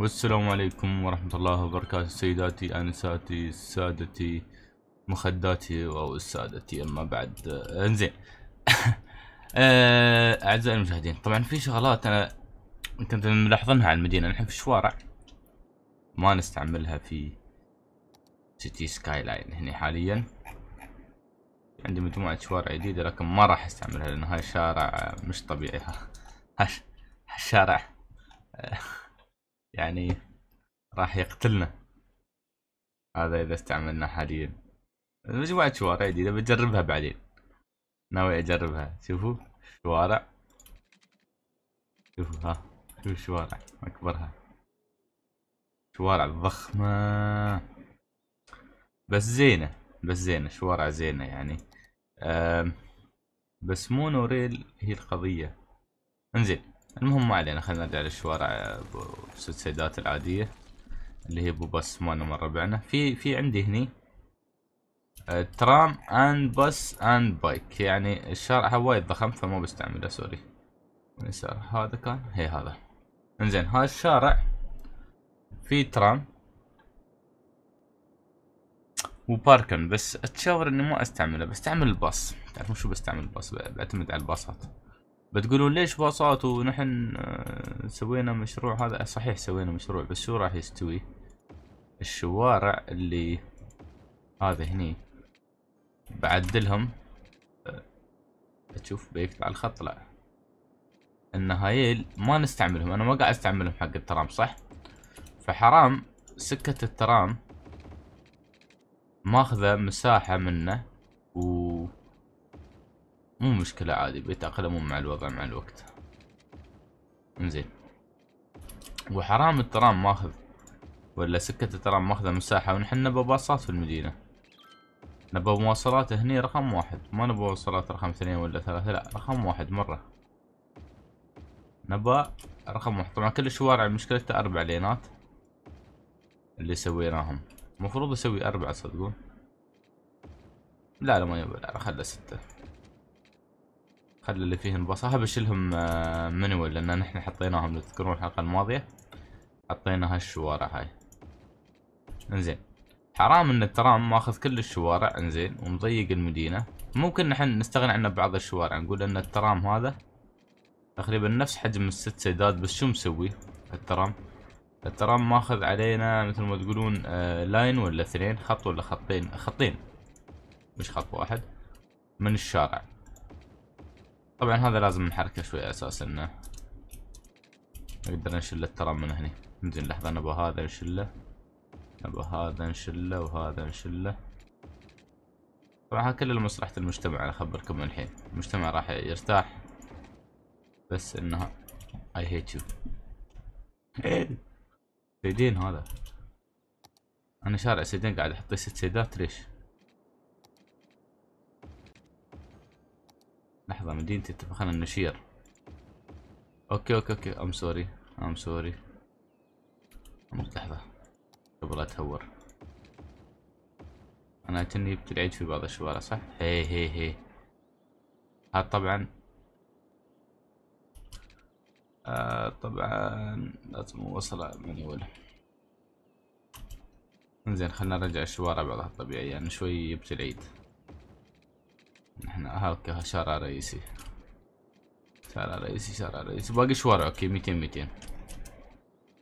والسلام عليكم ورحمة الله وبركاته. سيداتي آنساتي سادتي مخداتي أو سادتي أما بعد. آه، إنزين. آه، أعزائي المشاهدين طبعا في شغلات أنا كنت ملاحظنها على المدينة. نحن في الشوارع ما نستعملها في City Skyline هنا حاليا. عندي مجموعة شوارع جديدة لكن ما راح أستعملها لأن هاي الشارع مش طبيعي. هاش الشارع يعني راح يقتلنا. هذا إذا استعملنا حاليا. مجموعة شوارع جديدة بجربها بعدين. ناوي أجربها. شوفوا شوارع. شوفوا ها. شوفوا الشوارع أكبرها. شوارع ضخمة بس زينة. بس زينة. شوارع زينة يعني. بس مو real هي القضية. انزين. المهم ما علينا خلينا نرجع للشوارع ست سيدات العادية اللي هي بو بس مالنا من ربعنا في في عندي هني tram and bus and bike يعني الشارع وايد ضخم فما بستعمله sorry. يسار هذا كان؟ هي هذا. إنزين هذا الشارع في ترام. وباركن بس أتشاور إني ما أستعمله بستعمل الباص. تعرفون شو بستعمل الباص؟ بعتمد على الباصات. بتقولون ليش باصات ونحن آه، سوينا مشروع؟ هذا صحيح سوينا مشروع بس شو راح يستوي؟ الشوارع اللي هذا هني. بعدلهم آه، تشوف بيقطع الخط لا. النهايل ما نستعملهم أنا ما قاعد أستعملهم حق الترام صح؟ فحرام سكة الترام ماخذة مساحة منه و مو مشكلة عادي بيتأقلمون مع الوضع مع الوقت. إنزين. وحرام الترام ماخذ ولا سكة الترام ماخذة مساحة ونحن باصات في المدينة. نبى مواصلات هني رقم واحد. ما نبى مواصلات رقم اثنين ولا ثلاثة لا رقم واحد مرة. نبى رقم واحد. طبعا كل الشوارع مشكلتها أربع لينات اللي سويناهم. المفروض أسوي أربعة تصدقون لا لا ما يبي لا خله ستة. خلي اللي فيهن بصاحة بشيلهم آه، منوال لأن نحن حطيناهم لو تذكرون الحلقة الماضية حطينا هالشوارع هاي. إنزين. حرام إن الترام ماخذ كل الشوارع إنزين ومضيق المدينة. ممكن نحن نستغني عنه ببعض الشوارع نقول إن الترام هذا تقريبا نفس حجم الست سيدات بس شو مسوي الترام؟ الترام ماخذ علينا مثل ما تقولون آه line ولا اثنين خط ولا خطين؟ خطين مش خط واحد من الشارع. طبعا هذا لازم نحركه شوي أساس انه نقدر نشيل الترام من هني. نزين لحظة نبغى هذا نشله. نبغى هذا نشله وهذا نشله. طبعا كله لمصلحة المجتمع أخبركم من الحين. المجتمع راح يرتاح. بس انها I hate you سيدين هذا. أنا شارع سيدين قاعد أحط ست سيدات ليش؟ لحظة مدينتي اتفقنا نشير. okay okay okay. I'm sorry ام سوري لحظة. قبل لا أتهور. أنا تني العيد في بعض الشوارع صح؟ هي هي هي. هذا طبعا. آه طبعا. لازم اوصل من اول إنزين خلنا نرجع الشوارع بعضها الطبيعية يعني شوي يبتي العيد إحنا هاك شارع رئيسي. شارع رئيسي شارع رئيسي. باقي شوارع. okay 200 200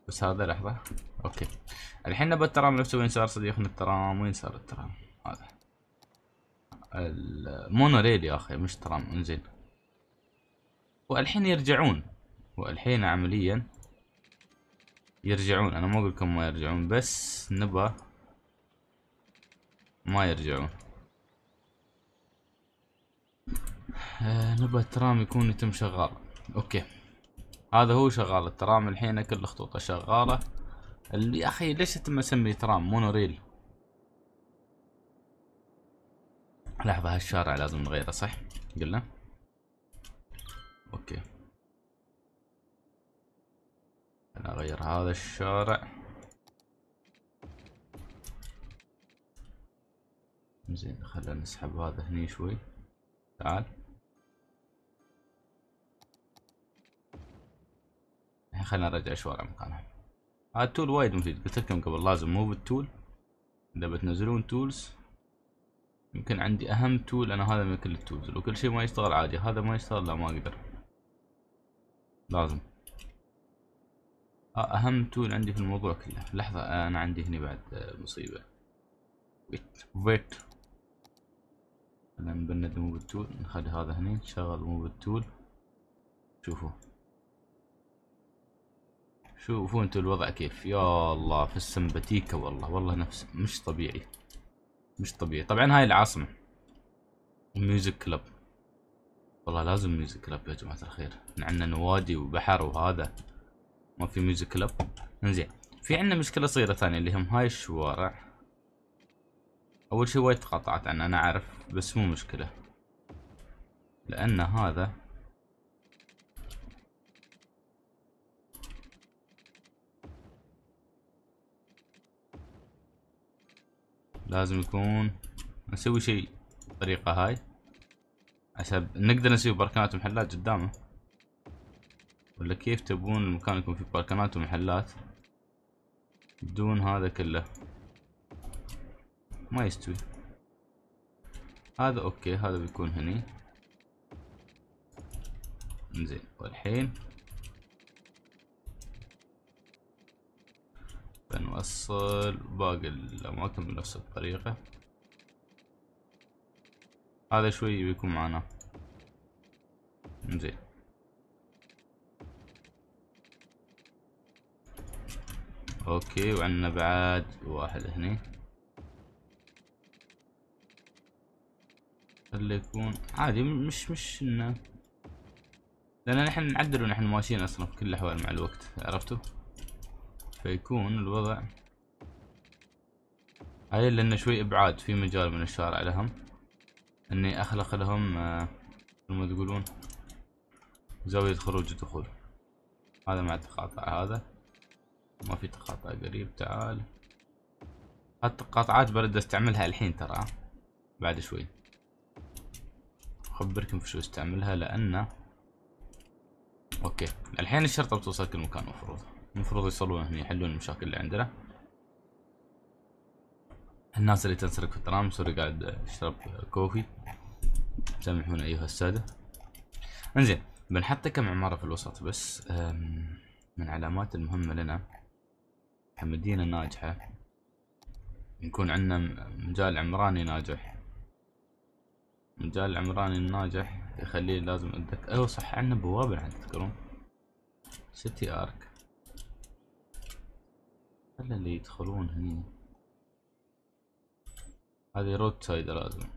بس هذا لحظة. okay. الحين نبى الترام. نفسه وين صار صديقنا الترام؟ وين صار الترام؟ هذا. ال monorail يا أخي مش ترام. انزين. والحين يرجعون. والحين عمليا يرجعون. أنا ما أقول لكم ما يرجعون بس نبى ما يرجعون. آه نبى الترام يكون يتم شغال. okay. هذا هو شغال. الترام الحين كل خطوطه شغاله. يا أخي ليش تم اسمي ترام؟ monorail لحظة هالشارع لازم نغيره صح؟ قلنا؟ okay. أنا أغير هذا الشارع. زين خلينا نسحب هذا هني شوي. تعال. خلينا نرجع شوارع مكانها هذا ال tool وايد مفيد. قلت لكم قبل لازم move it tool إذا بتنزلون tools يمكن عندي أهم tool أنا هذا من كل ال tools لو كل شيء ما يشتغل عادي هذا ما يشتغل لا ما أقدر. لازم. أهم tool عندي في الموضوع كله. لحظة أنا عندي هنا بعد مصيبة. wait wait نبند move it tool نخلي هذا هنا نشغل move it tool شوفوا. شوفوا أنتوا الوضع كيف. يا الله في السمباتيكا والله. والله نفس مش طبيعي. مش طبيعي. طبعا هاي العاصمة. music club. والله لازم music club يا جماعة الخير. عندنا نوادي وبحر وهذا. ما في ميوزك كلب. إنزين في عندنا مشكلة صغيرة ثانية اللي هم هاي الشوارع. أول شي وايد تقاطعت عنها أنا أعرف بس مو مشكلة. لأن هذا لازم يكون نسوي شيء بالطريقة هاي. عشان نقدر نسوي باركنات ومحلات قدامه. ولا كيف تبون المكان يكون فيه باركنات ومحلات؟ بدون هذا كله. ما يستوي. هذا أوكي هذا بيكون هني. زين والحين بنوصل باقي الأماكن بنفس الطريقة. هذا شوي بيكون معنا. زين. أوكي وعندنا بعد واحد هني اللي يكون عادي مش مش انه لأن نحن نعدل ونحن ماشيين أصلا في كل الأحوال مع الوقت عرفتوا؟ فيكون الوضع هاي لأن شوي إبعاد في مجال من الشارع لهم. إني أخلق لهم آه ما تقولون زاوية خروج ودخول. هذا مع التقاطع هذا. ما في تقاطع قريب تعال. هالتقاطعات برد أستعملها الحين ترى بعد شوي. أخبركم في شو أستعملها لأنه أوكي. الحين الشرطة بتوصل كل مكان مفروض المفروض يصلون هنا يحلون المشاكل اللي عندنا. الناس اللي تنسرق في الترام sorry قاعد اشرب coffee. سامحونا أيها السادة. انزين بنحط كم عمارة في الوسط بس من علامات المهمة لنا كمدينة ناجحة. يكون عندنا مجال عمراني ناجح. مجال عمراني الناجح يخليه لازم أتذكر. أيوه صح عندنا بوابة تذكرون. city arch خلي اللي يدخلون هني؟ هذه road side لازم.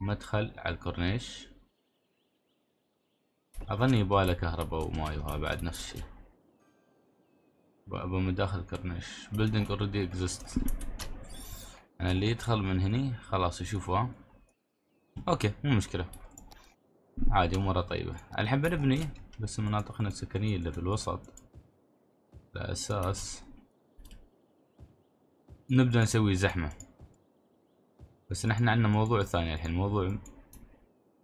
مدخل على الكورنيش. أظن يباله كهرباء وماي وها بعد نفس الشيء. بمداخل كورنيش building already exist يعني اللي يدخل من هني خلاص يشوفها okay مو مشكلة. عادي أموره طيبة. الحين بنبني بس مناطقنا السكنية اللي في الوسط. الأساس. نبدأ نسوي زحمة. بس نحن عندنا موضوع ثاني الحين موضوع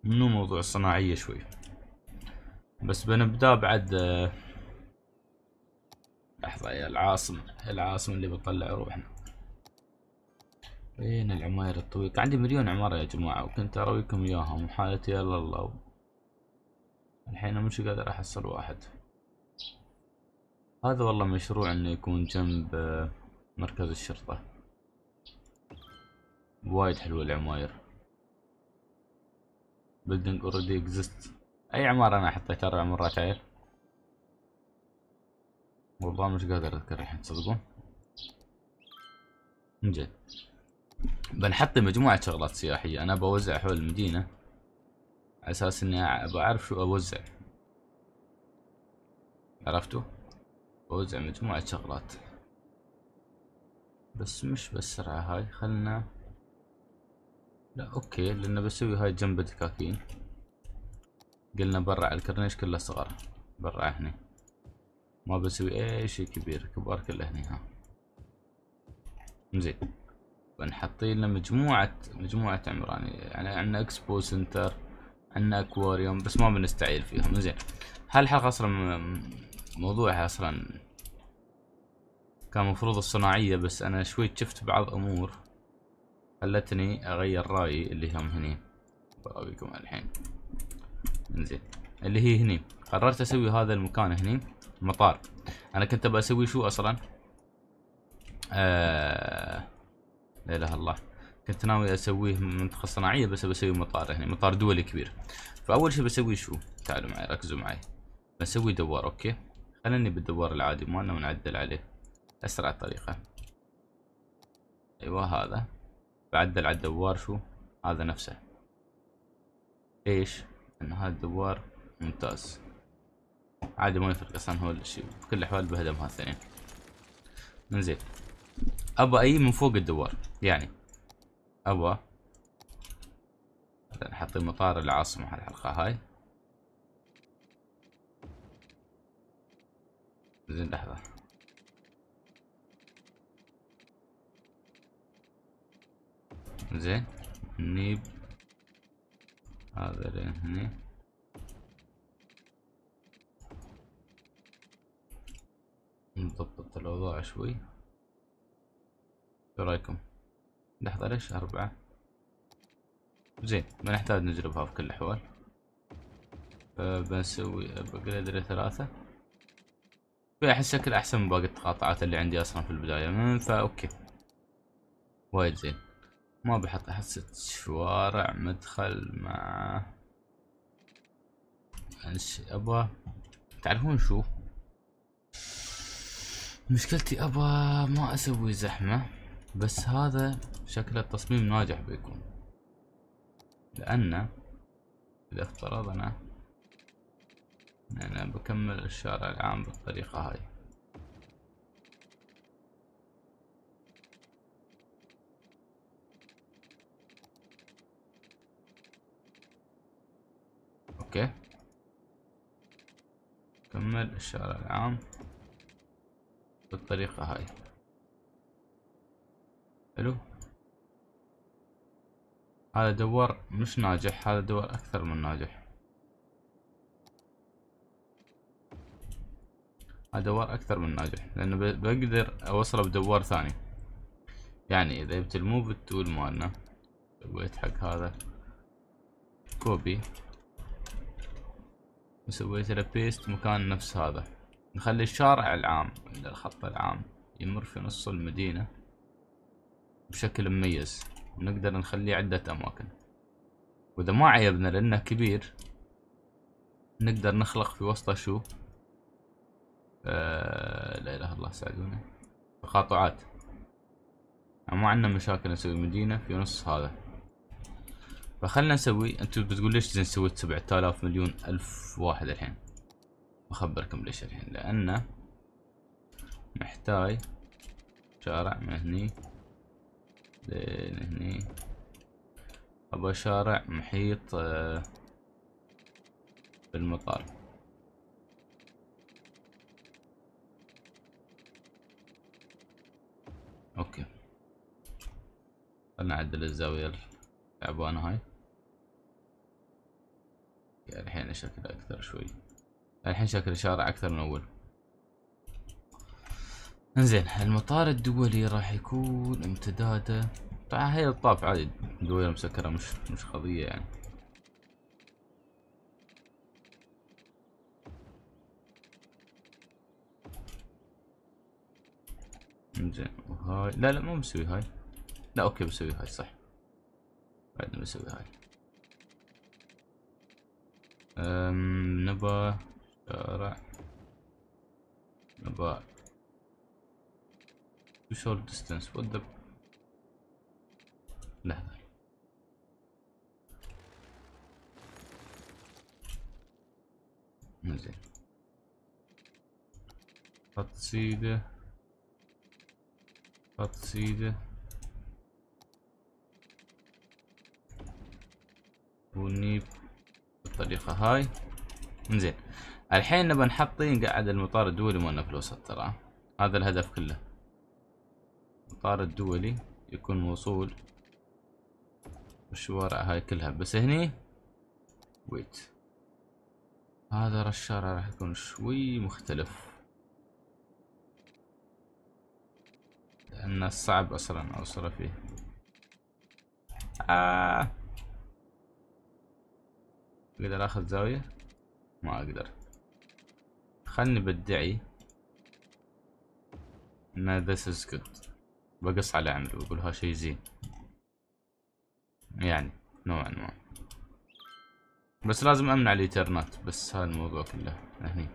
منو موضوع الصناعية شوي. بس بنبدأ بعد لحظة يا العاصمة العاصمة اللي بطلع روحنا. وين العماير الطويلة؟ عندي مليون عمارة يا جماعة وكنت أرويكم إياهم وحالتي يلا الله. الحين مش قادر أحصل واحد. هذا والله مشروع إنه يكون جنب آه، مركز الشرطة. وايد حلوة العماير. Building already exist. أي عمارة أنا حطيت أربع مرات عيل. والله مش قادر أذكر الحين تصدقون. جد بنحط مجموعة شغلات سياحية. أنا بوزع حول المدينة. على أساس إني بعرف شو أوزع. عرفتوا؟ بوزع مجموعة شغلات. بس مش بالسرعة هاي خلنا. لا okay لأن بسوي هاي جنب دكاكين قلنا برا على الكورنيش كله صغر برا هني. ما بسوي أي شي كبير كبار كله هني ها. زين. بنحط لنا مجموعة مجموعة عمراني يعني عندنا إكسبو سنتر عندنا أكواريوم بس ما بنستعيل فيهم. زين. هالحلقة أصلا موضوع أصلا كان مفروض الصناعية بس أنا شوي شفت بعض أمور خلتني أغير رأيي اللي هم هني. براويكم الحين. انزين. اللي هي هني. قررت أسوي هذا المكان هني مطار. أنا كنت ابى أسوي شو أصلا؟ آه... لا إلا الله. كنت ناوي أسويه منطقة صناعية بس بسوي مطار هنا مطار دولي كبير. فأول شي بسوي شو؟ تعالوا معي ركزوا معي. بسوي دوار okay؟ خليني بالدوار العادي مالنا ونعدل عليه. أسرع طريقة. أيوه هذا. بعدل على الدوار شو؟ هذا نفسه. إيش؟ إن هذا الدوار ممتاز. عادي ما يفرق أصلا هو الشيء. في كل الأحوال بهدم هالثنين نزين ابى أي من فوق الدوار. يعني. ابى نحط مطار العاصمة الحلقة هاي. زين لحظة. زين. نيب. هذا لين هني. نضبط الأوضاع شوي. شو رأيكم؟ لحظة ليش أربعة. زين ما نحتاج نجربها في كل الأحوال. بنسوي بقدر ثلاثة. في أحس شكل أحسن من باقي التقاطعات اللي عندي أصلا في البداية. ف okay. وايد زين. ما بحط أحس شوارع مدخل مع أبغى تعرفون شو؟ مشكلتي أبغى ما أسوي زحمة بس هذا شكل التصميم ناجح بيكون. لأن إذا افترضنا أنا بكمل الشارع العام بالطريقة هاي. okay. كمل الشارع العام بالطريقة هاي. حلو. هذا دوار مش ناجح هذا دوار أكثر من ناجح. هذا دوار أكثر من ناجح لأنه بقدر أوصله بدوار ثاني. يعني إذا جبت ال move it tool مالنا سويت حق هذا. copy. وسويت له paste مكان نفس هذا. نخلي الشارع العام الخط العام يمر في نص المدينة بشكل مميز. ونقدر نخليه عدة أماكن. وإذا ما عيبنا لأنه كبير نقدر نخلق في وسطه شو؟ آه لا إله الله ساعدوني. تقاطعات ما عندنا مشاكل نسوي مدينة في نص هذا. فخلنا نسوي أنتم بتقول ليش زين سويت سبعة آلاف مليون ألف واحد الحين؟ بخبركم ليش الحين لأنه محتاج شارع من هني لين هني. أبغى شارع محيط آه، بالمطار. أوكي. خلنا نعدل الزاوية التعبانة هاي. الحين شكله أكثر شوي. الحين شكل شارع أكثر من أول. إنزين المطار الدولي راح يكون امتداده. طبعا هي الطاف عادي دويرة مسكرة مش مش قضية يعني. إنزين وهاي لا لا مو بسوي هاي. لا أوكي بسوي هاي صح. بعد بسوي هاي. نبى شارع نبى short distance. What the لحظة زين. خط سيدة خط سيدة ونيب بالطريقة هاي. زين الحين نبى نحط نقعد المطار الدولي مالنا في الوسط ترى. هذا الهدف كله. المطار الدولي يكون موصول الشوارع هاي كلها. بس هني؟ ويت هذا الشارع راح يكون شوي مختلف. لأن صعب أصلا أوصل فيه. آه. أقدر اخذ زاوية؟ ما أقدر. خلني بدعي. ان this is good. بقص على عمري بقول ها شي زين. يعني نوعا ما. بس لازم امنع اليترنات بس هذا الموضوع كله هني.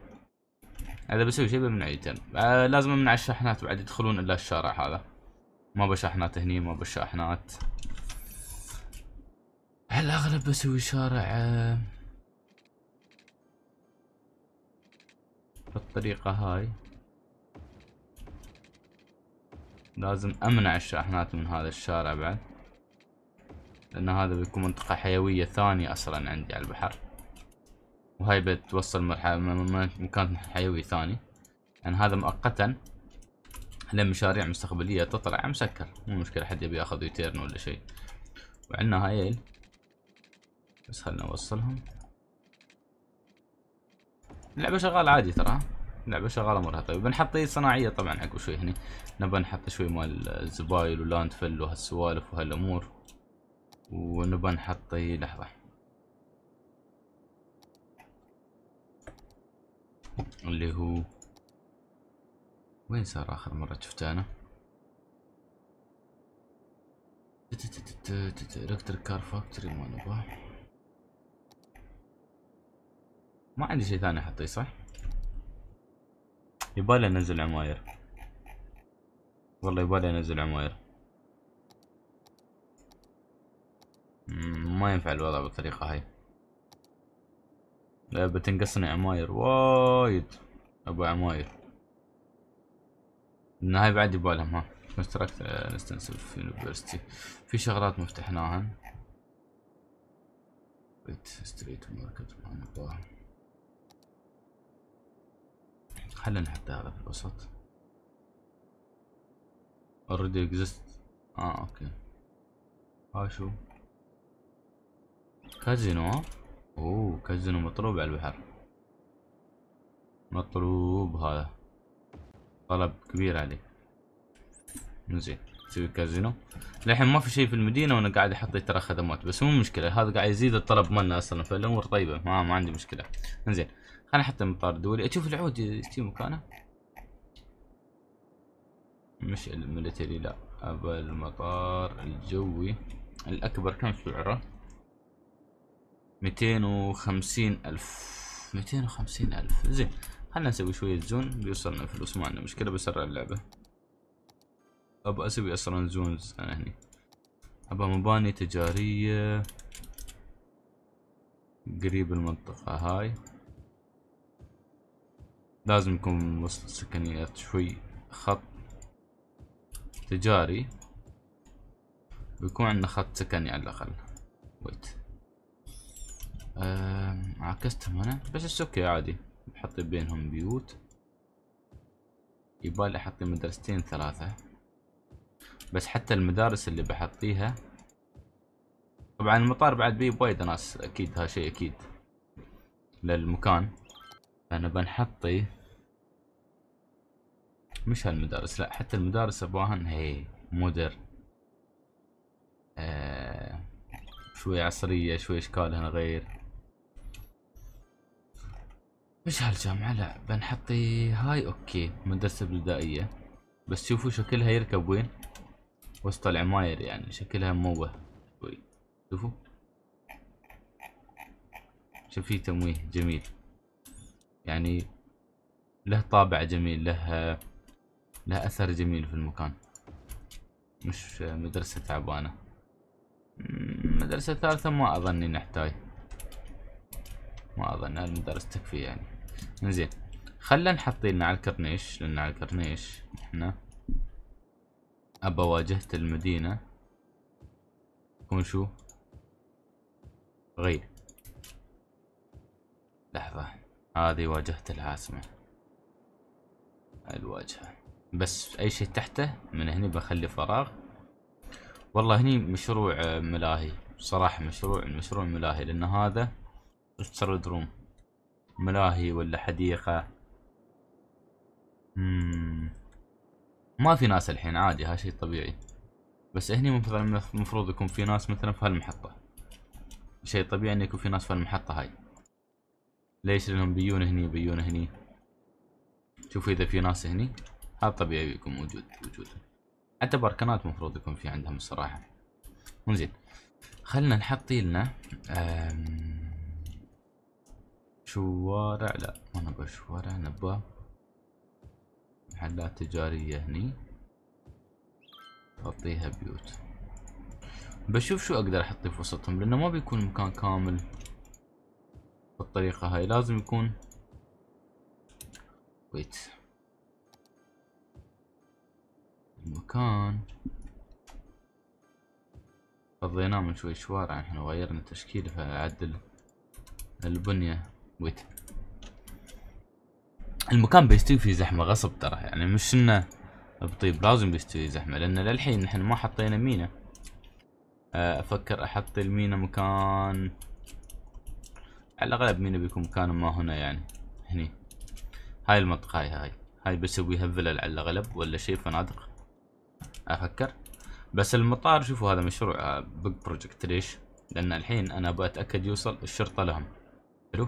اذا بسوي شيء بمنع اليترن آه لازم امنع الشاحنات بعد يدخلون إلا الشارع هذا. ما بشاحنات هني ما بشاحنات. على الاغلب بسوي شارع آه، بالطريقة هاي؟ لازم أمنع الشاحنات من هذا الشارع بعد لأن هذا بيكون منطقة حيوية ثانية أصلا عندي على البحر. وهاي بتوصل مرحلة مكان حيوي ثاني. يعني هذا مؤقتا لين مشاريع مستقبلية تطلع مسكر مو مشكلة حد يبي ياخذ يوتيرن ولا شيء. وعندنا هايل بس خلنا نوصلهم اللعبة شغالة عادي ترى اللعبة شغالة امورها طيب بنحط صناعية طبعا عقب شوي هني نبى نحط شوي مال الزبايل و landfill وهالسوالف وهالامور ونبى نحط لحظة اللي هو وين صار اخر مرة شفته أنا؟ electric car factory ما نبغاه ما عندي شيء ثاني احطيه صح؟ يبالي انزل عماير والله يبالي انزل عماير ما ينفع الوضع بالطريقة هاي. لا بتنقصني عماير وايد. أبو عماير إن هاي بعد يبالهم ها. construct intensive university في شغلات مفتحناها. بيت street market ما نبغاه خلينا نحط هذا في الوسط. Already exist. آه okay. ها شو؟ كازينو أوه كازينو مطلوب على البحر. مطلوب هذا. طلب كبير عليه زين نسوي كازينو. للحين ما في شيء في المدينة وأنا قاعد أحط ترى خدمات بس مو مشكلة. هذا قاعد يزيد الطلب مالنا أصلا فالأمور طيبة. ما, ما عندي مشكلة. زين خلينا نحط المطار الدولي. أشوف العود يستوي مكانه. مش ال military لا. ابى المطار الجوي الأكبر كم سعره ميتين وخمسين ألف. ميتين وخمسين ألف. زين خلنا نسوي شوية zone. بيوصلنا فلوس ما عندنا مشكلة بسرع اللعبة. ابى أسوي أصلا zones أنا هني. ابى مباني تجارية. قريب المنطقة هاي. لازم يكون وسط السكنيات شوي خط تجاري. ويكون عندنا خط سكني على الأقل. wait عكستهم أنا. بس okay عادي. بحط بينهم بيوت. يبالي أحط مدرستين ثلاثة. بس حتى المدارس اللي بحطيها طبعا المطار بعد بيه وايد ناس أكيد هذا شيء أكيد. للمكان. أنا بنحطي مش هالمدارس لا حتى المدارس ابغاهن هي مودر. آه شوي عصرية شوي اشكالها غير. مش هالجامعة لا بنحطي هاي أوكي مدرسة ابتدائية بس شوفوا شكلها يركب وين؟ وسط العماير يعني شكلها موه شوي. شوفوا. شوف في تمويه جميل. يعني له طابع جميل له له أثر جميل في المكان. مش مدرسة تعبانة مدرسة ثالثة ما أظني نحتاج. ما أظن المدرسة تكفي يعني. زين خلنا نحط لنا على الكرنيش لأن على الكرنيش إحنا ابى واجهة المدينة. تكون شو؟ غير. لحظة هذه واجهة العاصمة الواجهة. بس أي شيء تحته من هنا بخلي فراغ. والله هني مشروع ملاهي. صراحة مشروع مشروع ملاهي لأن هذا سترد روم. ملاهي ولا حديقة. ما في ناس الحين عادي هذا شيء طبيعي. بس هني المفروض يكون في ناس مثلا في هالمحطة. شيء طبيعي إنه يكون في ناس في المحطة هاي. ليش؟ لأنهم بيون هني بيون هني. شوف إذا في ناس هني. هذا طبيعي يكون موجود وجود حتى باركنات المفروض يكون في عندهم الصراحة. زين خلنا نحط لنا شوارع. لا ما نبغى شوارع نبغى محلات تجارية هني. حطيها بيوت. بشوف شو أقدر احطي في وسطهم لأنه ما بيكون مكان كامل بالطريقة هاي. لازم يكون wait المكان فضيناه من شوي شوارع إحنا غيرنا التشكيل فعدل البنية wait المكان بيستوي فيه زحمة غصب ترى يعني مش إنه بطيب لازم بيستوي زحمة لأن للحين نحن ما حطينا مينا. آه، أفكر أحط المينا مكان. على الأغلب مينا بيكون مكان ما هنا يعني هني. هاي المنطقة هاي هاي. هاي بسويها فلل على الأغلب ولا شيء فنادق؟ أفكر. بس المطار شوفوا هذا مشروع big project ليش؟ لأن الحين أنا أبغى أتأكد يوصل الشرطة لهم. حلو؟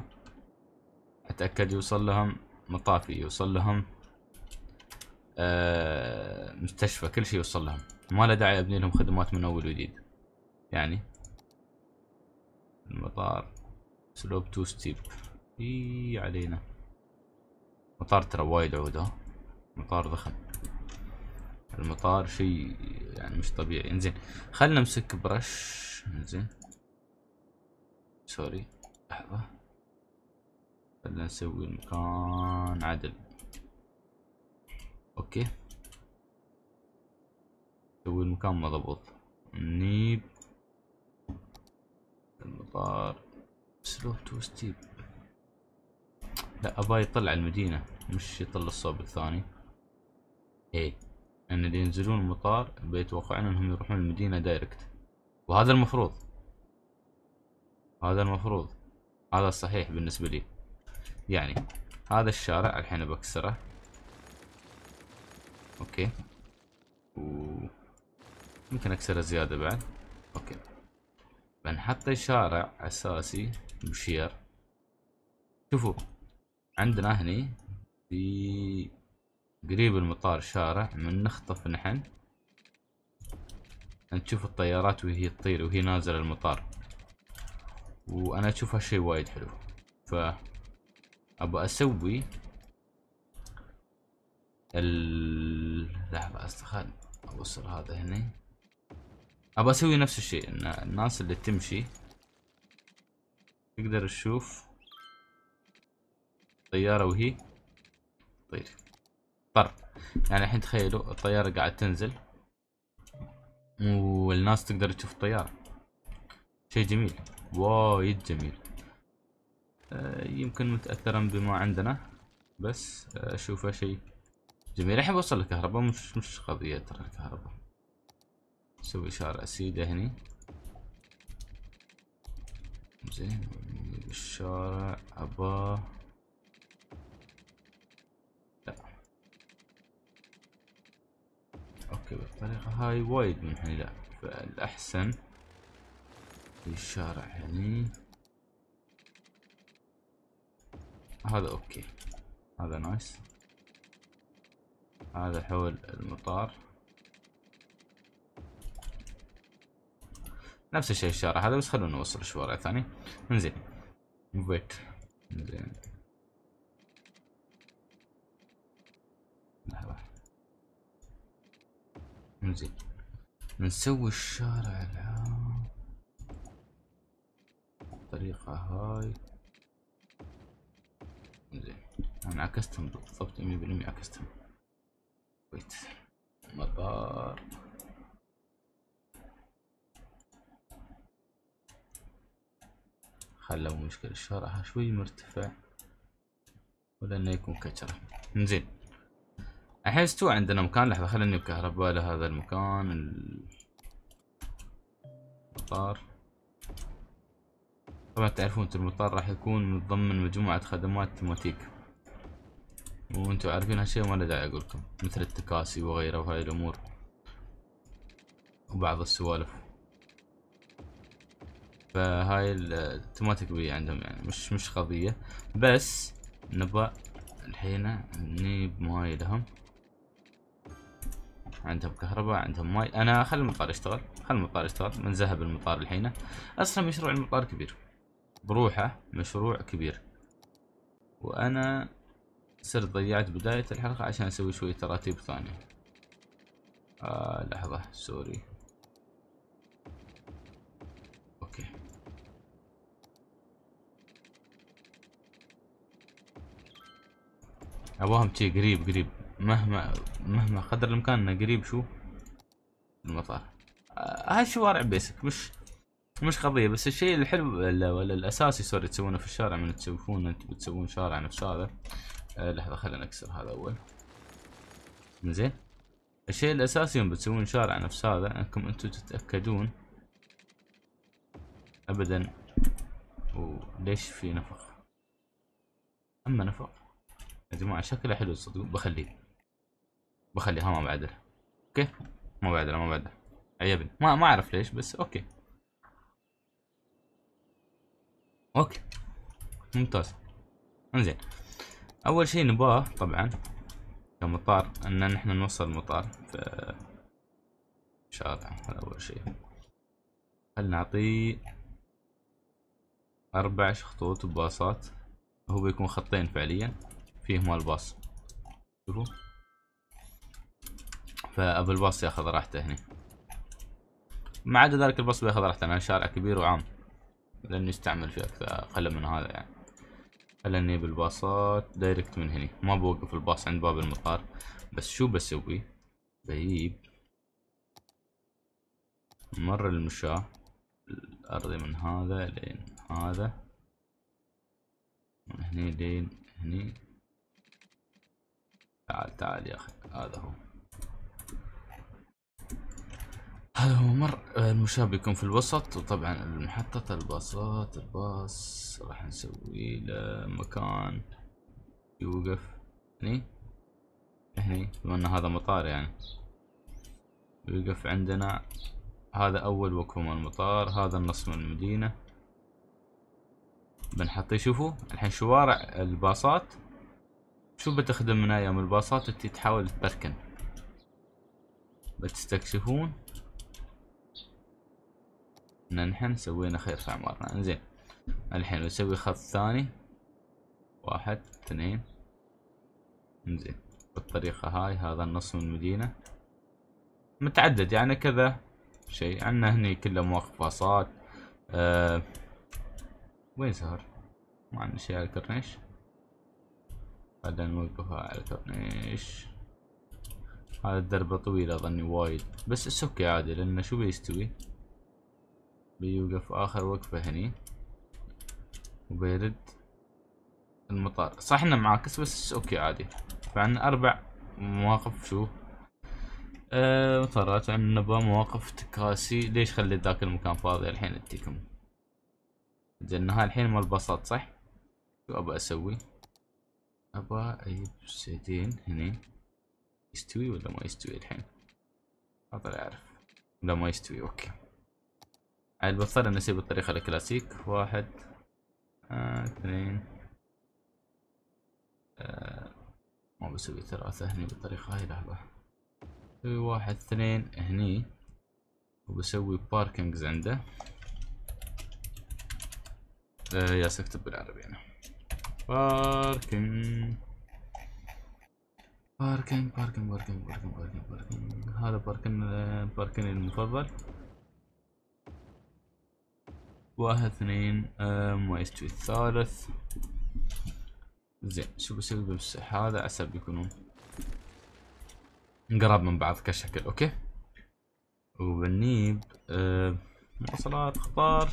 أتأكد يوصل لهم مطافي يوصل لهم آه مستشفى كل شيء يوصل لهم. ما له داعي أبني لهم خدمات من أول وجديد. يعني المطار slope too steep إي علينا. مطار ترى وايد عود مطار ضخم. المطار شيء يعني مش طبيعي. انزين خلنا نمسك brush انزين. sorry لحظة. خلنا نسوي المكان عدل. okay. نسوي المكان مضبوط. نيب. المطار. slope too steep لا ابا يطلع المدينة مش يطلع الصوب الثاني. إيه. أن اللي ينزلون المطار بيتوقعون أنهم يروحون المدينة direct وهذا المفروض. هذا المفروض. هذا الصحيح بالنسبة لي. يعني هذا الشارع الحين بكسره. okay. و ممكن أكسره زيادة بعد. okay. بنحط شارع أساسي بشير. شوفوا. عندنا هني في قريب المطار شارع من نخطف نحن. نشوف الطيارات وهي تطير وهي نازلة المطار. وأنا أشوف هالشي وايد حلو. ف أبغى أسوي ال لحظة أوصل هذا هنا أبغى أسوي نفس الشيء إن الناس اللي تمشي تقدر تشوف طيارة وهي طير طر يعني الحين تخيلوا الطيارة قاعد تنزل والناس تقدر تشوف الطيارة. شيء جميل وايد جميل. آه، يمكن متأثرا بما عندنا بس أشوفه شيء جميل. الحين بوصل الكهرباء مش مش قضية ترى الكهرباء. نسوي شارع سيدة هني. زين الشارع أبا لا okay بالطريقة هاي وايد من هني لا فالأحسن في الشارع هني هذا okay. هذا nice. هذا حول المطار. نفس الشيء الشارع هذا بس خلونا نوصل الشوارع الثانية انزين. wait. انزين. لحظة انزين نسوي الشارع العام الطريقة هاي. زين. أنا عكستهم بالضبط 100% عكستهم ويت مطار. خلوا مشكلة الشارع شوي مرتفع. ولا إنه يكون كترة زين. الحين استوى عندنا مكان لحظة خليني بكهرباء لهذا المكان. المطار. طبعا تعرفون المطار راح يكون متضمن مجموعة خدمات تماتيك وأنتم عارفين هالشيء وما داعي أقول لكم. مثل التكاسي وغيره وهاي الأمور. وبعض السوالف. فهاي التماتيك بي عندهم يعني مش مش قضية. بس نبغى الحين نجيب ماي لهم. عندهم كهرباء عندهم ماي. أنا خلي المطار يشتغل خلي المطار يشتغل. من ذهب المطار الحين. أصلا مشروع المطار كبير. بروحه مشروع كبير. وأنا صرت ضيعت بداية الحلقة عشان أسوي شوية تراتيب ثانية. آه لحظة sorry. okay. ابغاهم شي قريب قريب. مهما مهما قدر الامكان انه قريب شو المطار. آه هاي الشوارع basic مش مش قضية بس الشيء الحلو ولا الأساسي sorry تسوونه في الشارع من تسوون انت بتسوون شارع نفس هذا. آه لحظة خلينا نكسر هذا أول. زين. الشيء الأساسي يوم بتسوون شارع نفس هذا أنكم أنتم تتأكدون ابدا. وليش في نفق؟ أما نفق؟ يا جماعة شكله حلو صدق بخليه. بخليها ما بعدل. okay؟ ما بعدل ما بعدل. عجبني ما ما أعرف ليش بس okay. okay. ممتاز. إنزين. أول شيء نباه طبعا كمطار إن نحن نوصل المطار في شارع. هذا أول شيء هل نعطيه أربع خطوط بباصات هو بيكون خطين فعليا. فيه مال باص. شوفوا. فأبو الباص ياخذ راحته هنا ما عدا ذلك الباص بياخذ راحته لأن شارع كبير وعام. لأنه يستعمل في أكثر أقل من هذا يعني. خلني بالباصات دايركت من هنا ما بوقف الباص عند باب المطار. بس شو بسوي؟ بجيب مر المشاة. الارضي من هذا لين هذا. من هني لين هني. تعال تعال يا أخي هذا هو. هذا هو ممر المشاة بيكون في الوسط. وطبعا محطة الباصات الباص راح نسوي له مكان يوقف. هني؟ هني بما إن هذا مطار يعني. يوقف عندنا. هذا أول وقفة من المطار هذا النص من المدينة. بنحط شوفوا الحين شوارع الباصات. شو بتخدم من أيام الباصات؟ أنت تحاول تبركن. بتستكشفون. ان نحن سوينا خير في أعمارنا. إنزين الحين بسوي خط ثاني واحد اثنين إنزين بالطريقة هاي هذا النص من المدينة متعدد يعني كذا شيء. عندنا هني كله مواقف باصات. أه وين سهر؟ ما عندنا شيء على الكورنيش. بعدين نوقفها على الكورنيش. هذا الدرب طويل أظني وايد. بس السكي عادي لأنه شو بيستوي؟ بيوقف آخر وقفة هني. وبيرد المطار. صح إنه معاكس بس أوكي عادي. فعندنا أربع مواقف شو؟ آه مطارات. عندنا نبغى مواقف تكاسي. ليش خليت ذاك المكان فاضي الحين أديكم؟ زين هاي الحين مال باصات صح؟ شو أبى أسوي؟ أبى أجيب زيتين هني. يستوي ولا ما يستوي الحين؟ هذا أعرف. لا ما يستوي. okay. عاد بضطر اني أسوي بالطريقة الكلاسيك. واحد آه، اثنين آه ما بسوي ثلاثة هني بالطريقة هاي لحظة. بسوي واحد اثنين هني وبسوي parkings عنده. آه يا اكتب بالعربي أنا. parking parking parking parking parking parking parking هذا parking parking المفضل. واحد اثنين ما يستوي الثالث زين شو بسوي بس هذا عسى بيكونون. قراب من بعض كشكل okay؟ وبنجيب آه مواصلات قطار.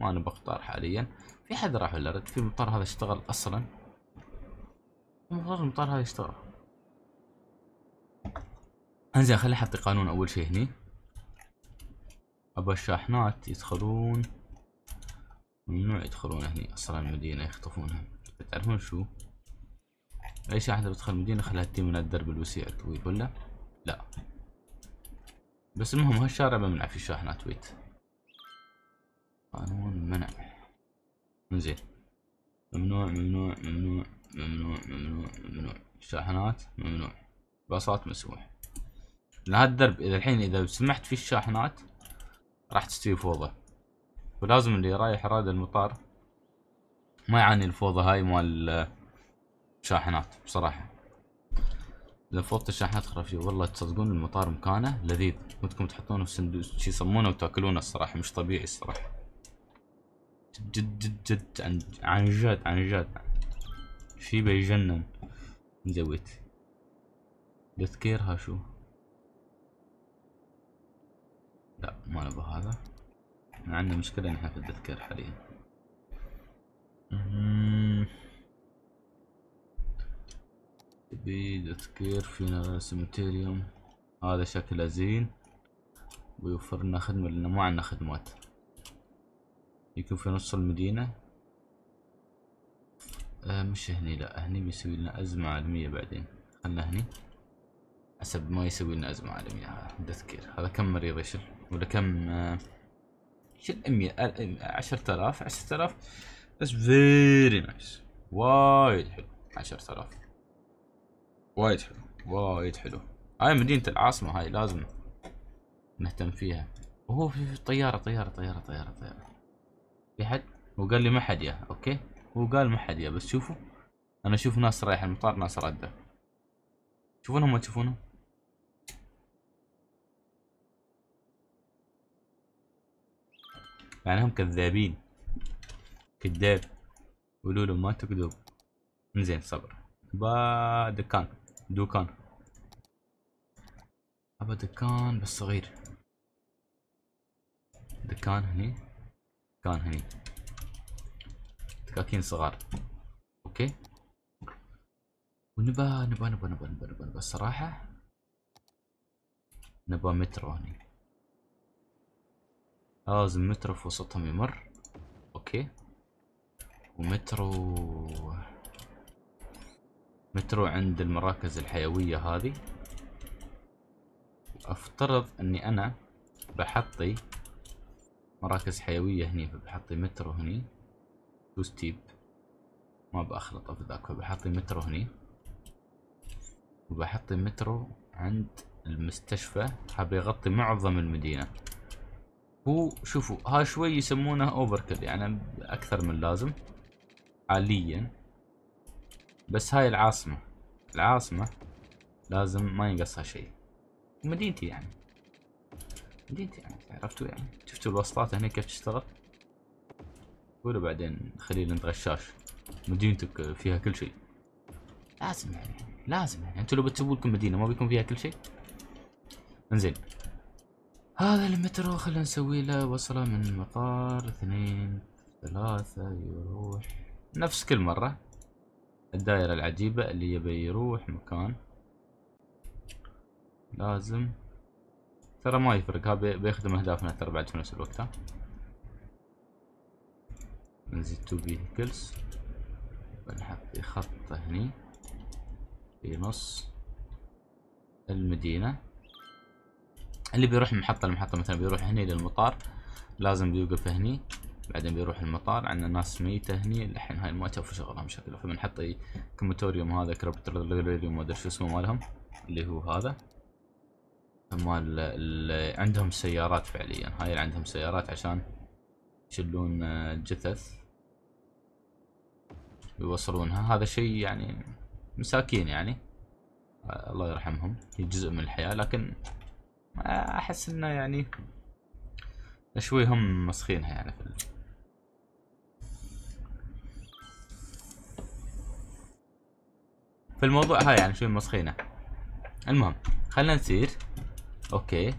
ما نبغى قطار حاليا. في حد راح ولا رد؟ في المطار هذا اشتغل أصلا. المفروض المطار هذا يشتغل انزين خلي أحط قانون أول شيء هني. ابى الشاحنات يدخلون. ممنوع يدخلون هني؟ أصلا المدينة يخطفونها. تعرفون شو؟ أي شاحنة بدخل المدينة خلها تجي من الدرب الوسيع الطويل ولا؟ لا. بس المهم هالشارع بمنع فيه شاحنات ويت. قانون منع. زين ممنوع ممنوع ممنوع ممنوع ممنوع ممنوع. شاحنات ممنوع. باصات مسموح. هذا الدرب إذا الحين إذا سمحت فيه الشاحنات راح تستوي فوضى. ولازم اللي رايح راد المطار ما يعاني الفوضى هاي مال شاحنات بصراحة. إذا فوضت الشاحنات خرافية. والله تصدقون المطار مكانه لذيذ. ودكم تحطونه في صندوق شي يصمونه وتاكلونه الصراحة مش طبيعي الصراحة. جد جد جد عن عن جد عن جد. شي بيجنن. زويت تذكيرها شو لا ما نبغى هذا. عندنا مشكلة نحن في التذكير حاليا. تبي تذكير فينا سيمتيريوم هذا شكله زين. ويوفر لنا خدمة لأن ما عندنا خدمات. يكون في نص المدينة. آه مش هني لا. هني بيسوي لنا أزمة عالمية بعدين. خلنا هني. حسب ما يسوي لنا أزمة عالمية هذا تذكير هذا كم مريض يشل ولا كم آه شل 100 10000 10000 بس very nice وايد حلو 10000 وايد حلو وايد حلو. هاي مدينة العاصمة هاي لازم نهتم فيها. وهو في طيارة طيارة طيارة طيارة طيارة. في حد؟ هو قال لي ما حد يا okay. هو قال ما حد يا بس شوفوا. أنا أشوف ناس رايحة المطار ناس راده تشوفونهم ما تشوفونهم يعني هم كذابين كذاب. قولوا له ما تكذب زين صبر. با دكان دوكان أبا دكان بس صغير. دكان هني كان هني. دكاكين صغار. okay. ونبا نبا نبا نبا نبا نبا, نبا. الصراحة نبا مترو هني. لازم مترو في وسطهم يمر. okay. ومترو مترو عند المراكز الحيوية هذه. أفترض إني أنا بحطي مراكز حيوية هني فبحطي مترو هني. too steep؟ ما بأخلطه في ذاك فبحطي مترو هني. وبحطي مترو عند المستشفى. حاب يغطي معظم المدينة. هو شوفوا ها شوي يسمونه اوفر يعني أكثر من لازم حاليا بس هاي العاصمة العاصمة لازم ما ينقصها شيء. مدينتي يعني. مدينتي يعني عرفتوا يعني؟ شفتوا الوسطات هنا كيف تشتغل؟ قولوا بعدين خليل انت غشاش مدينتك فيها كل شيء. لازم يعني لازم يعني. أنتوا لو بتسووا لكم مدينة ما بيكون فيها كل شيء؟ انزين. هذا المترو خلينا نسوي له وصلة من مطار اثنين ثلاثة يروح نفس كل مرة. الدائرة العجيبة اللي يبي يروح مكان. لازم. ترى ما يفرق ها بيخدم أهدافنا ترى بعد في نفس الوقت ها. نزيد two vehicles بنحط خط هني في نص المدينة. اللي بيروح من محطة لمحطة مثلا بيروح هني للمطار لازم بيوقف هني بعدين بيروح المطار عندنا ناس ميتة هني الحين هاي ما تشوفوا شغلهم شكله فبنحط crematorium هذا crematorium ما أدري شو اسمه مالهم اللي هو هذا. مال اللي عندهم سيارات فعليا هاي اللي عندهم سيارات عشان يشلون آه، جثث. ويوصلونها هذا شيء يعني مساكين يعني. آه، الله يرحمهم. هي جزء من الحياة لكن أحس إنه يعني شوي هم مسخينها يعني. في في الموضوع هاي يعني شوي مسخينة. المهم خلينا نسير. okay.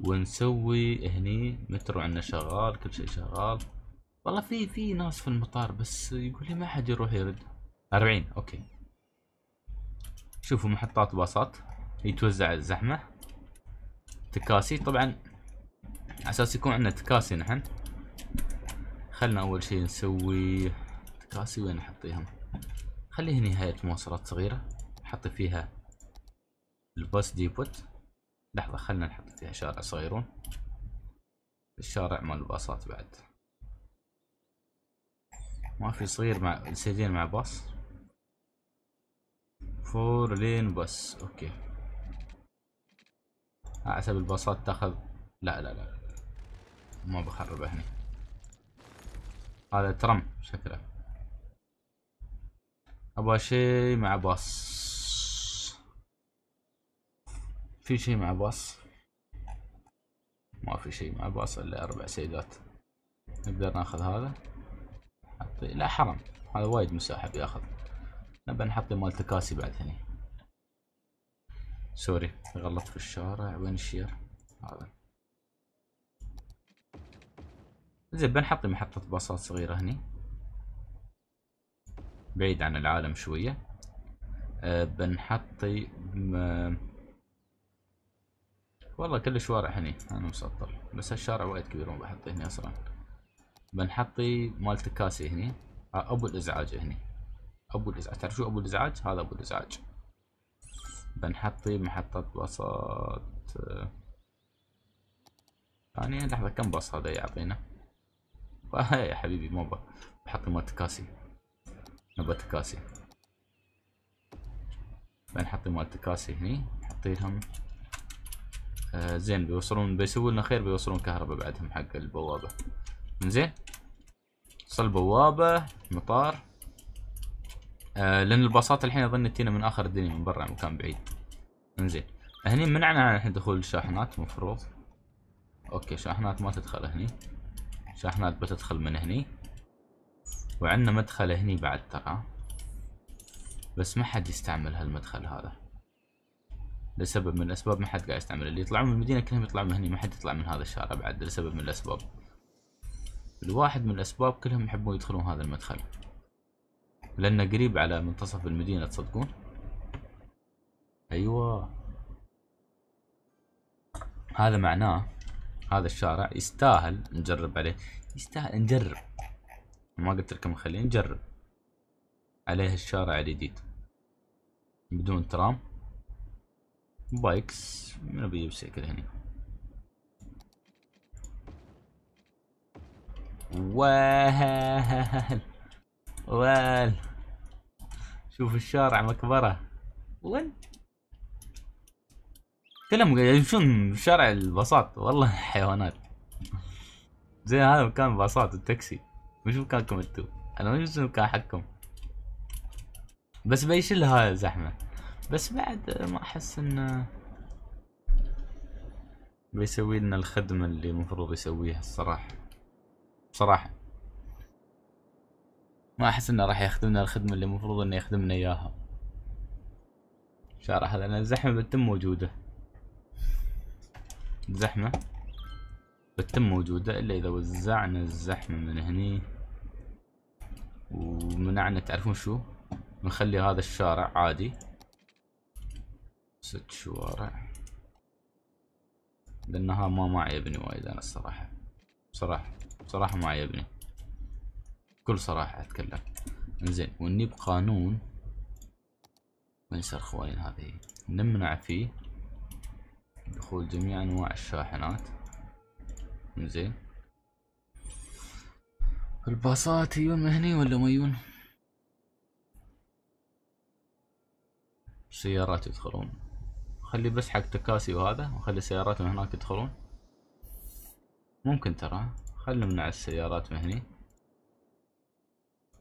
ونسوي هني مترو عندنا شغال كل شيء شغال. والله في في ناس في المطار بس يقول لي ما حد يروح يرد. 40 okay. شوفوا محطات باصات. يتوزع الزحمة. تكاسي. طبعا أساس يكون عندنا تكاسي نحن. خلنا أول شيء نسوي تكاسي. وين نحطيهم؟ هني هيئة مواصلات صغيرة. نحط فيها ال bus depot. لحظة خلنا نحط فيها شارع صغيرون. الشارع مال الباصات بعد. ما في صغير مع سيدين مع باص. four lane بس okay. حسب الباصات تاخذ لا لا لا ما بخربه هني. هذا tram شكله. أبغى شيء مع باص. في شيء مع باص؟ ما في شيء مع باص إلا أربع سيدات. نقدر ناخذ هذا؟ حطي لا حرام. هذا وايد مساحة بياخذ. نبى نحط مال تكاسي بعد هني. sorry غلطت في الشارع وين الشير؟ هذا. زين بنحط محطة باصات صغيرة هني. بعيد عن العالم شوية. أه بنحطي والله كل الشوارع هني. أنا مسطر. بس هالشارع وايد كبير ما بحطه هني أصلا. بنحطي مال تكاسي هني. آه، أبو الإزعاج هني. أبو الإزعاج. تعرف شو أبو الإزعاج؟ هذا أبو الإزعاج. بنحطي محطة باصات ثانية لحظة كم باص هذا يعطينا؟ يا حبيبي ما بحط مال تكاسي نبغى تكاسي. بنحط مال تكاسي هني. نحطي لهم آه زين بيوصلون بيسووا لنا خير بيوصلون كهرباء بعدهم حق البوابة. زين وصل بوابة مطار. آه لأن الباصات الحين أظن تينا من آخر الدنيا من برا مكان بعيد. انزين. هني منعنا الحين دخول الشاحنات مفروض. أوكي شاحنات ما تدخل هني. شاحنات بتدخل من هني. وعندنا مدخل هني بعد ترى. بس ما حد يستعمل هالمدخل هذا. لسبب من الأسباب ما حد قاعد يستعمل. اللي يطلعون من المدينة كلهم يطلعون من هني ما حد يطلع من هذا الشارع بعد لسبب من الأسباب. الواحد من الأسباب كلهم يحبون يدخلون هذا المدخل. لأنه قريب على منتصف المدينة تصدقون؟ أيوه. هذا معناه هذا الشارع يستاهل نجرب عليه. يستاهل نجرب. ما قلت لكم خلينا نجرب. عليه الشارع الجديد. بدون ترام. بايكس. من بيجيب سيكل هنا؟ وال وال. شوف الشارع مكبرة وين كلهم يمشون شارع الباصات. والله حيوانات. زي هذا مكان باصات التاكسي. مش مكانكم انتو أنا مش مكان حقكم. بس بيشل هاي الزحمة. بس بعد ما أحس إنه بيسوي لنا الخدمة اللي المفروض يسويها الصراحة. بصراحة ما أحس إنه راح يخدمنا الخدمة اللي المفروض إنه يخدمنا إياها. شارع هذا لأن الزحمة بتتم موجودة. الزحمة بتتم موجودة إلا إذا وزعنا الزحمة من هني. ومنعنا تعرفون شو؟ نخلي هذا الشارع عادي. ست شوارع. لأنها ما ما عيبني وايد أنا الصراحة. بصراحة بصراحة ما عيبني بكل صراحة أتكلم. إنزين ونجيب قانون وين صار خوين هذه. نمنع فيه دخول جميع أنواع الشاحنات. إنزين. الباصات يجون من هني ولا ما يجون سيارات يدخلون. خلي بس حق تكاسي وهذا وخلي السيارات من هناك يدخلون. ممكن ترى. خلنا نمنع السيارات من هني.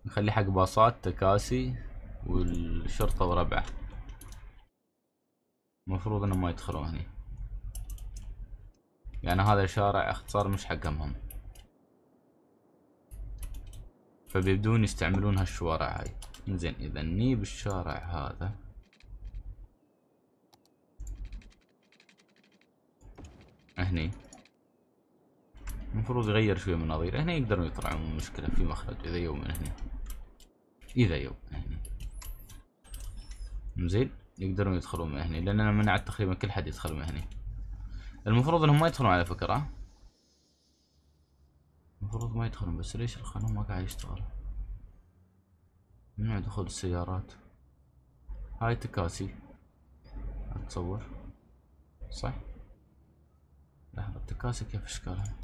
نخلي حق باصات تكاسي والشرطة وربعه. المفروض إنهم ما يدخلون هني. يعني هذا شارع أختصار مش حقهم. هم فبيبدون يستعملون هالشوارع هاي. زين إذا نجيب الشارع هذا. هني. المفروض يغير شوي من نظيره هنا يقدرون يطلعون مشكلة في مخرج إذا يوم من هنا إذا هنا زين يقدرون يدخلون من هنا لأن أنا منعت تقريبا كل حد يدخل من هنا المفروض إنهم ما يدخلون على فكرة. المفروض ما يدخلون بس ليش القانون ما قاعد يشتغل؟ ممنوع دخول السيارات؟ هاي تكاسي. أتصور. صح؟ لحظة التكاسي كيف اشكالها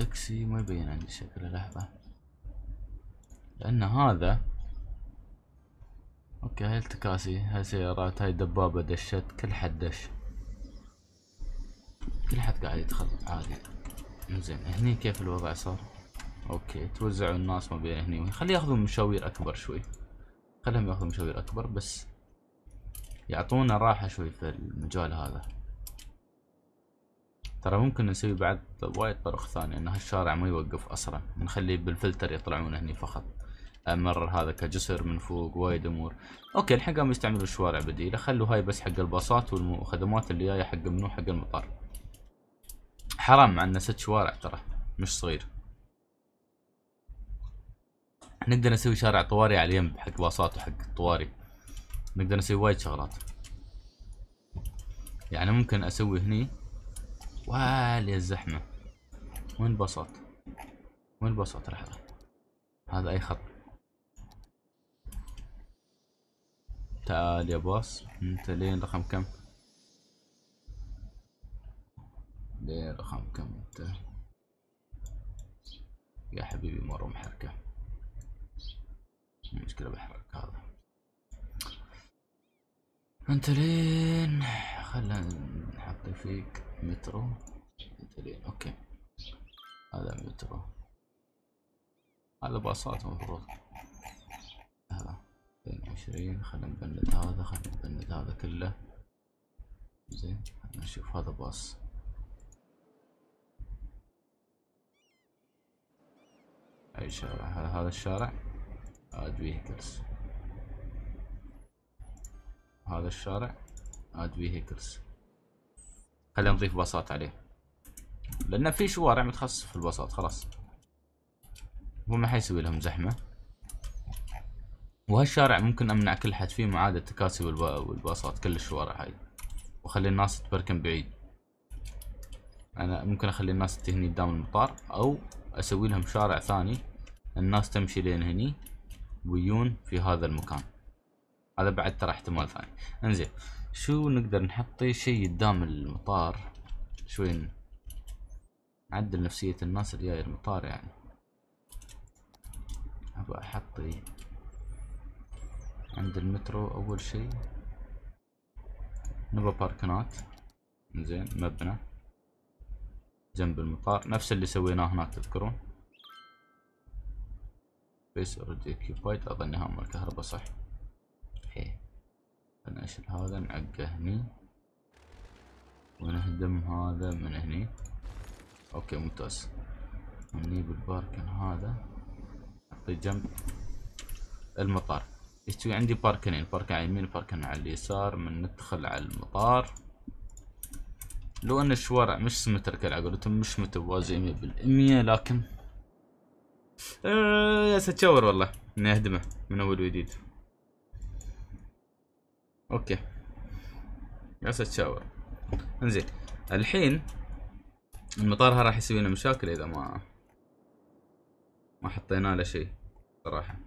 التاكسي ما يبين عندي شكله لحظة. لأن هذا okay هاي التكاسي هاي سيارات هاي دبابة دشت كل حد دش. كل حد قاعد يدخل عادي. زين هني كيف الوضع صار؟ okay توزعوا الناس ما بين هني وهني. خلي ياخذون مشاوير أكبر شوي. خليهم ياخذون مشاوير أكبر بس يعطونا راحة شوي في المجال هذا. ترى ممكن نسوي بعد وايد طرق ثانية إن هالشارع ما يوقف أصلا. نخليه بالفلتر يطلعون هني فقط. امرر هذا كجسر من فوق وايد أمور. okay الحين قاموا يستعملوا شوارع بديلة. خلوا هاي بس حق الباصات والخدمات اللي جاية حق منو حق المطار. حرام انه ست شوارع ترى مش صغير. نقدر نسوي شارع طواري على اليم حق باصات وحق طواري نقدر نسوي وايد شغلات. يعني ممكن أسوي هني والي الزحمة وين باصات وين باصات لحظة هذا أي خط؟ تعال يا باص. أنت لين رقم كم؟ لين رقم كم أنت؟ يا حبيبي مرة محركة. مشكلة بحرك هذا. أنت لين؟ خلنا نحط فيك مترو. انت لين أوكي. هذا مترو. هذا باصات المفروض هذا. اثنين وعشرين خلنا نبند هذا خلنا نبند هذا كله. زين. خلنا نشوف هذا باص. أي شارع؟ هذا الشارع؟ اد فيهيكلز هذا الشارع؟ اد فيهيكلز خلينا نضيف باصات عليه. لأن في شوارع متخصص في الباصات خلاص. هو ما حيسوي لهم زحمة. وهالشارع ممكن أمنع كل حد فيه ما عدا التكاسي والباصات كل الشوارع هاي. وأخلي الناس تبركن بعيد. أنا ممكن أخلي الناس تهني قدام المطار أو أسوي لهم شارع ثاني. الناس تمشي لين هني ويون في هذا المكان. هذا بعد ترى احتمال ثاني. انزين. شو نقدر نحطي شيء قدام المطار؟ شوي نعدل نفسية الناس اللي جاي المطار يعني. أبغى احطي عند المترو أول شيء نبغى باركنات. زين مبنى. جنب المطار. نفس اللي سويناه هناك تذكرون؟ space already occupied اظن هم الكهرباء صح؟ نشيل هذا نعقه هني ونهدم هذا من هني. okay ممتاز. نجيب ال parking هذا. نحطه جنب المطار. يستوي عندي باركنين باركن على اليمين باركن على اليسار. من ندخل على المطار. لو أن الشوارع مش سمتركل على قولتهم مش متوازية مية بالمية لكن آه يا ستشاور والله. اني اهدمه من أول وجديد. أوكي. يا ستشاور انزين الحين المطار راح يسوي لنا مشاكل إذا ما ما حطينا له شيء صراحة.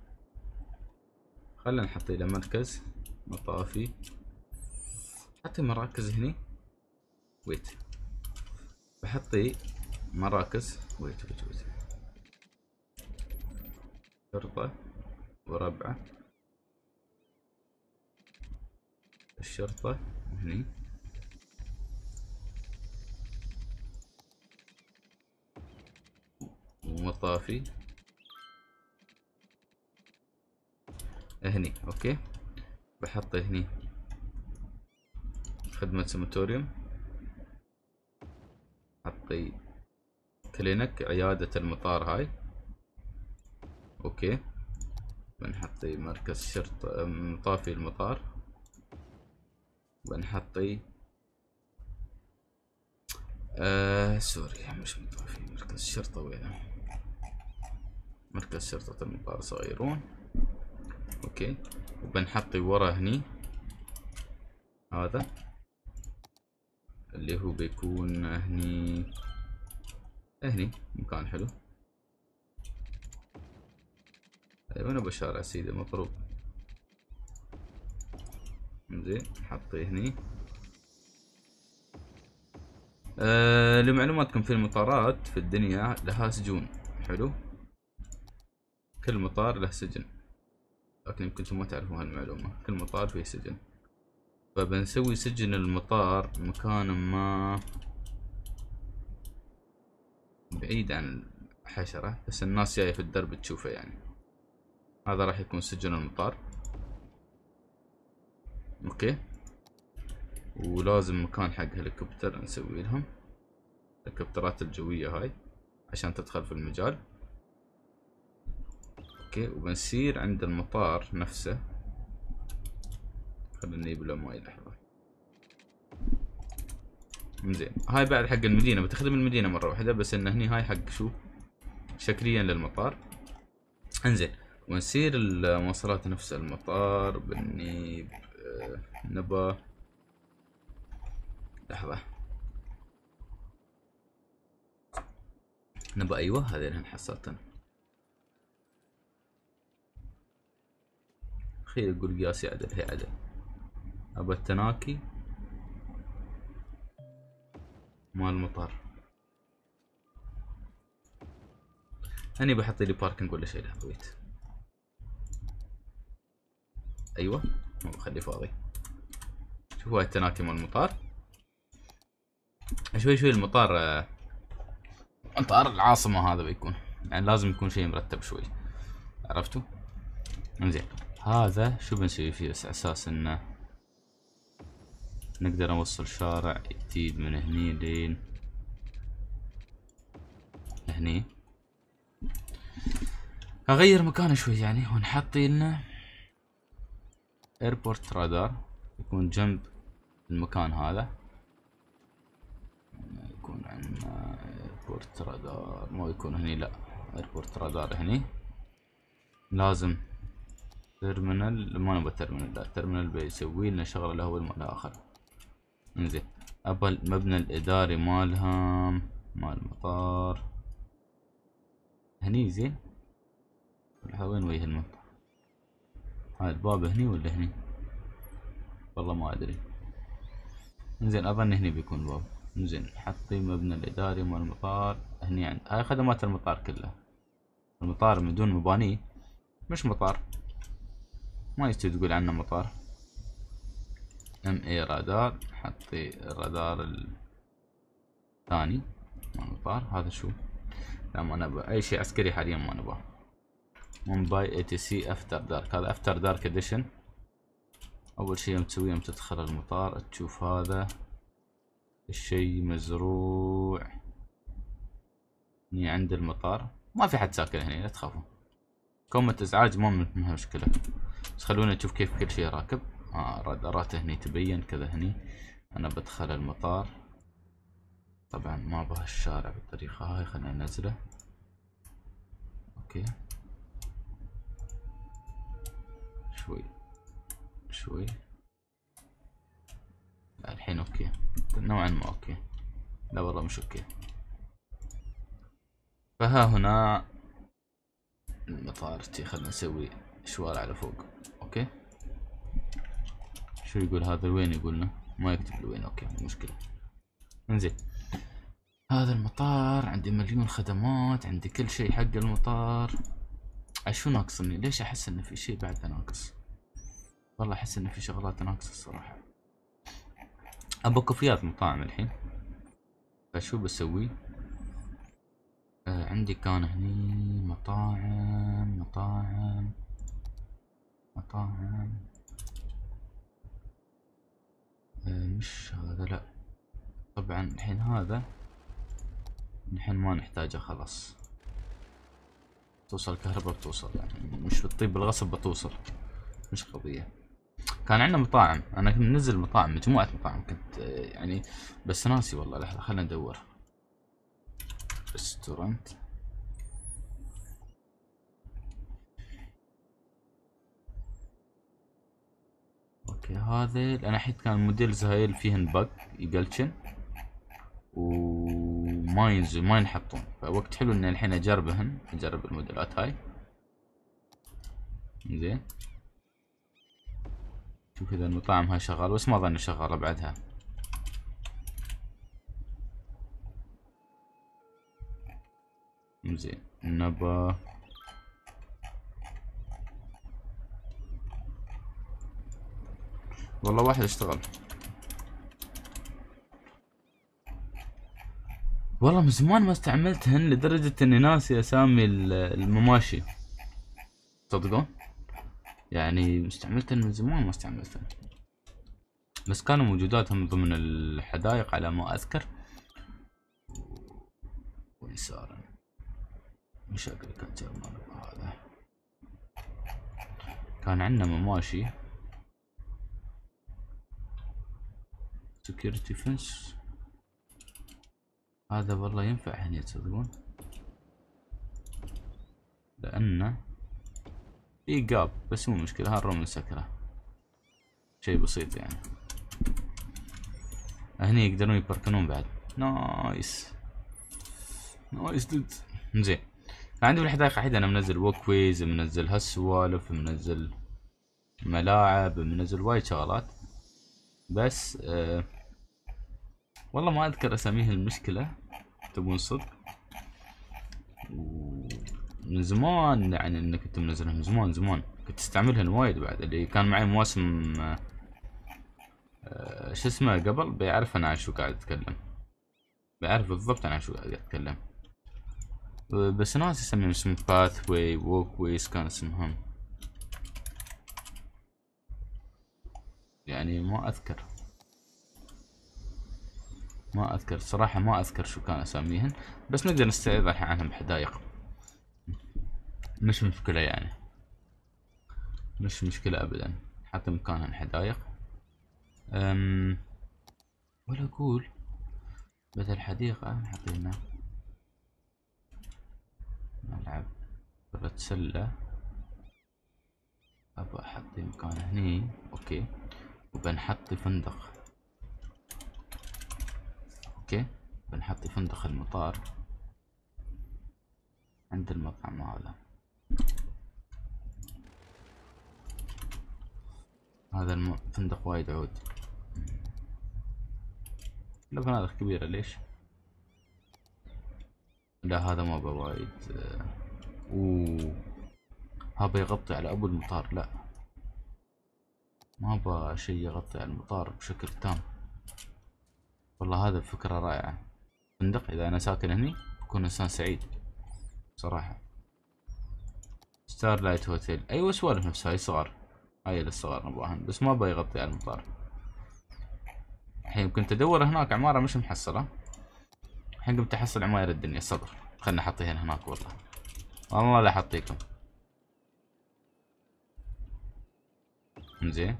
خلنا نحط له مركز مطافي. حتى مراكز هني. wait بحطي مراكز. wait wait wait شرطة وربعة. الشرطة هني. ومطافي. هني okay. بحط هني. خدمة سماتوريوم. حطي clinic عيادة المطار هاي. okay. بنحطي مركز شرطة مطافي المطار. بنحطي. آه sorry مش مطافي مركز شرطة وينه؟ مركز شرطة المطار صغيرون okay. وبنحطي ورا هني. هذا. اللي هو بيكون هني. هني مكان حلو. أيوه أنا بشارع سيدي مطروب زين حطيه هني. أه لمعلوماتكم في المطارات في الدنيا لها سجون. حلو. كل مطار له سجن. لكن يمكن ما تعرفون هالمعلومة. كل مطار فيه سجن. فبنسوي سجن المطار مكان ما بعيد عن الحشرة بس الناس جاية في الدرب تشوفه يعني. هذا راح يكون سجن المطار. okay. ولازم مكان حق هليكوبتر نسوي لهم. الهليكوبترات الجوية هاي عشان تدخل في المجال. okay وبنسير عند المطار نفسه. خلينا نجيب له ماي لحظة. زين هاي بعد حق المدينة. بتخدم المدينة مرة واحدة بس إن هني هاي حق شو؟ شكليا للمطار. انزين ونسير المواصلات نفس المطار. بنجيب نبا. لحظة. نبا أيوه هذه الحين حصلتن خير يقول قياسي عدل هي عدل. ابى التناكي. مال المطار. هني بحط لي باركنج ولا شيء لحظة أيوه. خليه فاضي. شوفوا التناكي مال المطار شوي شوي المطار آه، مطار العاصمة هذا بيكون. يعني لازم يكون شيء مرتب شوي. عرفتوا؟ انزين. هذا شو بنسوي فيه؟ بس أساس إنه نقدر نوصل شارع جديد من هني لين هني. أغير مكانه شوي يعني ونحط لنا airport radar يكون جنب المكان هذا. يكون عندنا airport radar مو يكون هني لا. airport radar هني. لازم terminal ما نبغى terminal لا. terminal بيسوي لنا شغله له مال اخر إنزين. ابى المبنى الإداري مالها مال المطار. هني زين. وين وجه المطار؟ هاي الباب هني ولا هني؟ والله ما أدري. إنزين أظن هني بيكون الباب. إنزين حطي مبنى الإداري مال المطار هني عند. هاي خدمات المطار كلها. المطار من دون مبانيه مش مطار. ما يستوي تقول عنه مطار. ام اي رادار حطي الرادار الثاني مال المطار. هذا شو؟ لا ما نبغى. أي شيء عسكري حاليا ما نبغى مومباي اي تي سي افتر دارك هذا افتر دارك اديشن أول شيء يوم تسويه يوم تدخل المطار تشوف هذا. الشيء مزروع. هني عند المطار. ما في حد ساكن هنا لا تخافوا. كومة إزعاج ما منها مشكلة. بس خلونا نشوف كيف كل شيء راكب. آه رادارات هني تبين كذا هني. أنا بدخل المطار. طبعا ما أبغى الشارع بالطريقة هاي خلينا ننزله. okay. شوي. شوي. الحين okay. نوعا ما okay. لا والله مش okay. فها هنا المطار تي خلنا نسوي شوارع على فوق. okay. شو يقول هذا؟ الوين يقولنا. ما يكتب الوين. okay مشكلة. انزين. هذا المطار. عندي مليون خدمات. عندي كل شيء حق المطار. شو ناقصني؟ ليش أحس انه في شيء بعد ناقص؟ والله أحس انه في شغلات ناقصة الصراحة. ابى كوفيات مطاعم الحين. فشو بسوي؟ آه عندي كان هني مطاعم مطاعم مطاعم. آه مش هذا لا. طبعا الحين هذا الحين ما نحتاجه خلاص. توصل كهرباء بتوصل يعني. مش بتطيب بالغصب بتوصل. مش قضية. كان عندنا مطاعم. أنا كنت منزل مطاعم مجموعة مطاعم كنت يعني بس ناسي والله. لحظة خلنا ندور. ريستورانت. أوكي هذا أنا حيت كان موديلز هاي فيهن بق يقلشن. وما ينزل ما ينحطون. فوقت حلو إني الحين أجربهن أجرب الموديلات هاي. زين. شوف إذا المطاعم هاي شغال بس ما ظني شغالة بعدها. زين. نبا والله واحد اشتغل. والله من زمان ما استعملتهن لدرجة إني ناسي أسامي المماشي. تصدقون يعني استعملتهن من زمان ما استعملتهن. بس كانوا موجودات هم ضمن الحدائق على ما أذكر. ويسارا مشاكل كان جرمان هذا؟ كان عندنا مماشي. security fence هذا والله ينفع هني تصدقون لأنه في gap بس مو مشكلة هال room نسكره شي بسيط يعني. هني يقدرون يبركنون بعد. nice. nice dude زين. عندي في الحدائق الحين أنا منزل walkways منزل هالسوالف منزل ملاعب منزل وايد شغلات. بس آه والله ما أذكر اساميها المشكلة. تبون صدق من زمان يعني إنك كنت منزلها من زمان زمان. كنت أستعملها وايد بعد اللي كان معي مواسم آه شو اسمه قبل بيعرف أنا عن شو قاعد أتكلم. بيعرف بالضبط أنا عن شو قاعد أتكلم. بس ناس يسميهم اسم pathway walkways كان اسمهم. يعني ما أذكر. ما أذكر صراحة ما أذكر شو كان أساميهن بس نقدر نستعيض الحين عنهم بحدائق مش مشكلة يعني. مش مشكلة ابدا حتى مكانها حدائق. أم ولا أقول بدل حديقة نحط هنا. ملعب كرة سلة ابى أحط مكان هني. okay. وبنحط فندق. okay بنحط فندق المطار عند المطعم هذا. هذا الفندق وايد عود. الفنادق كبيرة ليش؟ لا هذا ما وايد. أوه. هذا يغطي على أبو المطار لا. ما أبغى شيء يغطي على المطار بشكل تام. والله هذا فكرة رائعة. فندق إذا أنا ساكن هني بكون إنسان سعيد صراحة. Starlight Hotel أيوه سوالف نفس هاي صغار. هاي للصغار نبغاهن. بس ما أبغى يغطي على المطار. الحين كنت أدور هناك عمارة مش محصلة. الحين قمت أحصل عماير الدنيا. صبر. خلنا أحطيهن هناك والله. والله لا أحطيكم. زين.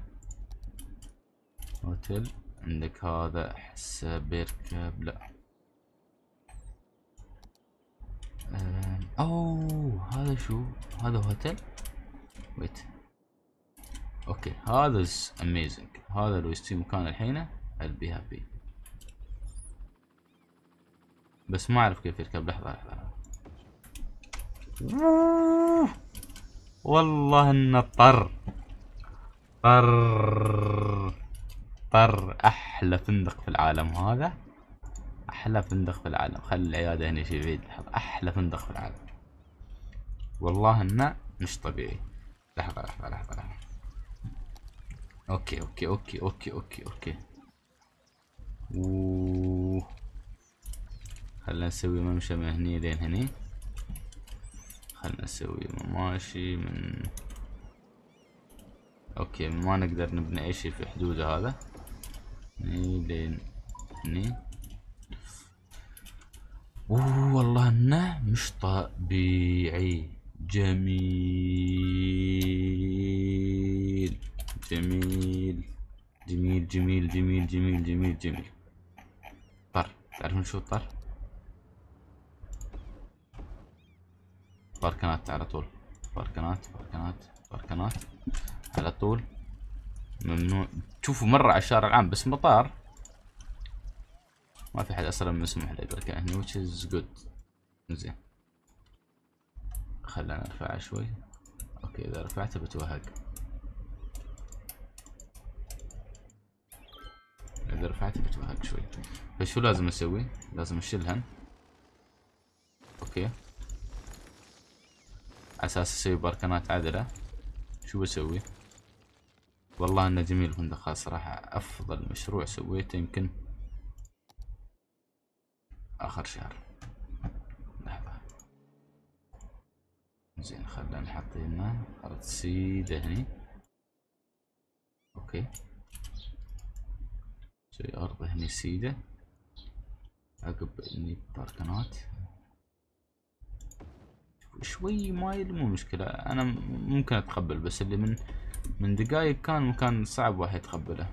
هوتيل عندك هذا احسه بيركب لا. أوه هذا شو؟ هذا hotel؟ wait okay هذا amazing هذا لو يستوي مكان الحين be happy. بس ما أعرف كيف يركب. لحظة لحظة. والله إنه طر. طر. طر أحلى فندق في العالم هذا. أحلى فندق في العالم. خلي العيادة هنا شي بعيد. لحظة أحلى فندق في العالم. والله إنه مش طبيعي. لحظة لحظة لحظة لحظة. okay okay okay okay okay okay. أوه. خلنا نسوي ممشى من هني لين هني. خلنا نسوي مماشي من okay ما نقدر نبني أي شي في حدوده هذا. أوه والله إنه مش طبيعي جميل. جميل. جميل جميل جميل جميل جميل جميل. طر. تعرفون شو الطر؟ باركنات على طول. باركنات باركنات باركنات على طول. ممنوع. تشوفوا مرة على الشارع العام بس مطار. ما في حد أصلا مسموح له يبركن هني which is good. زين. خلنا نرفعه شوي. okay إذا رفعته بتوهق. إذا رفعته بتوهق شوي. فشو لازم أسوي؟ لازم اشيلهن okay. على أساس أسوي باركنات عدله شو بسوي؟ والله أنه جميل الفندق صراحة أفضل مشروع سويته يمكن آخر شهر. لحظة زين خلنا نحط هنا. ارض سيدة هني. okay. سوي ارض هني سيدة عقب هني باركنات شوي مايل مو مشكلة. أنا ممكن أتقبل بس اللي من من دقايق كان مكان صعب واحد يتقبله.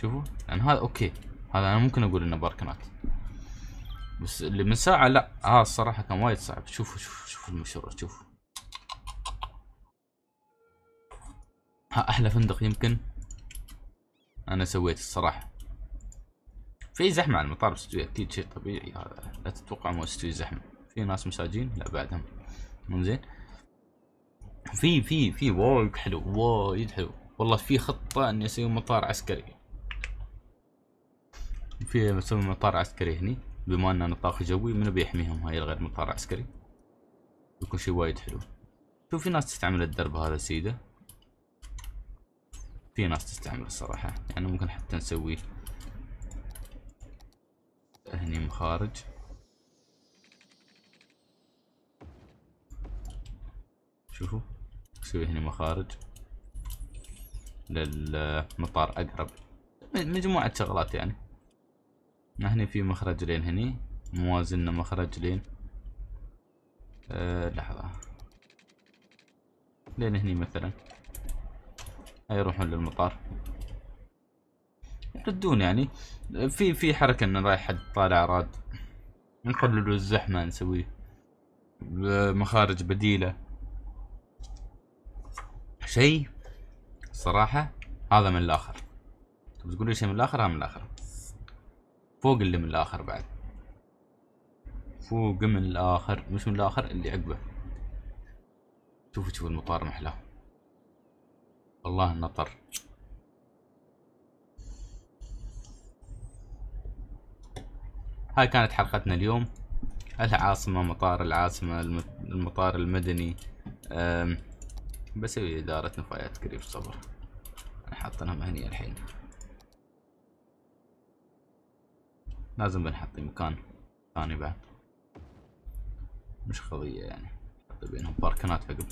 شوفوا يعني هذا okay. هذا أنا ممكن أقول إنه باركنات بس اللي من ساعة لا ها الصراحة كان وايد صعب. شوفوا شوفوا شوفوا المشروع شوفوا. ها أحلى فندق يمكن أنا سويت الصراحة. في زحمة على المطار بس أكيد شيء طبيعي. هذا لا تتوقع مو زحمة. في ناس مساجين لا بعدهم. من زين. في في في وايد حلو وايد حلو. والله في خطة إني أسوي مطار عسكري. في أسوي مطار عسكري هني بما إن نطاق جوي من بيحميهم هاي غير مطار عسكري؟ يكون شي وايد حلو. شوف في ناس تستعمل الدرب هذا سيده في ناس تستعمل الصراحة. يعني ممكن حتى نسوي هني مخارج. شوفوا نسوي هنا مخارج للمطار أقرب. مجموعة شغلات يعني. هني في مخرج لين هني موازنة مخرج لين. أه لحظة. لين هني مثلا. يروحون للمطار. يردون يعني. في في حركة إنه رايح حد طالع راد. نقللوا الزحمة نسوي مخارج بديلة. شيء صراحة هذا من الآخر. تقول لي شيء من الآخر؟ هذا من الآخر. فوق اللي من الآخر بعد. فوق من الآخر. مش من الآخر اللي عقبه. شوفوا شوفوا المطار محلاه والله النطر. هاي كانت حلقتنا اليوم. العاصمة مطار العاصمة المطار المدني. بسوي إدارة نفايات قريب صبر. أنا حاطنها هني الحين. لازم بنحط مكان ثاني بعد. مش قضية يعني. حط بينهم باركنات عقب.